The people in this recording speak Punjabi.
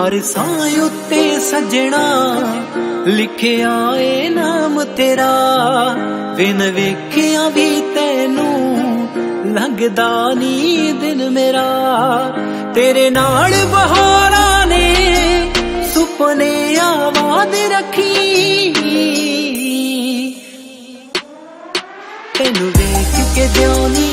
ਹਰ ਸਾਹ ਉੱਤੇ ਸਜਣਾ, ਲਿਖਿਆ ਏ ਨਾਮ ਤੇਰਾ। ਬਿਨ ਵੇਖਿਆ ਵੀ ਤੈਨੂੰ ਲੱਗਦਾ ਨੀ ਦਿਨ ਮੇਰਾ। ਤੇਰੇ ਨਾਲ ਬਹਾਰਾਂ ਨੇ ਸੁਪਨੇ ਆਵਾਜ਼ ਰੱਖੀ। ਤੈਨੂੰ ਵੇਖ ਕੇ ਜਿਉਣੀ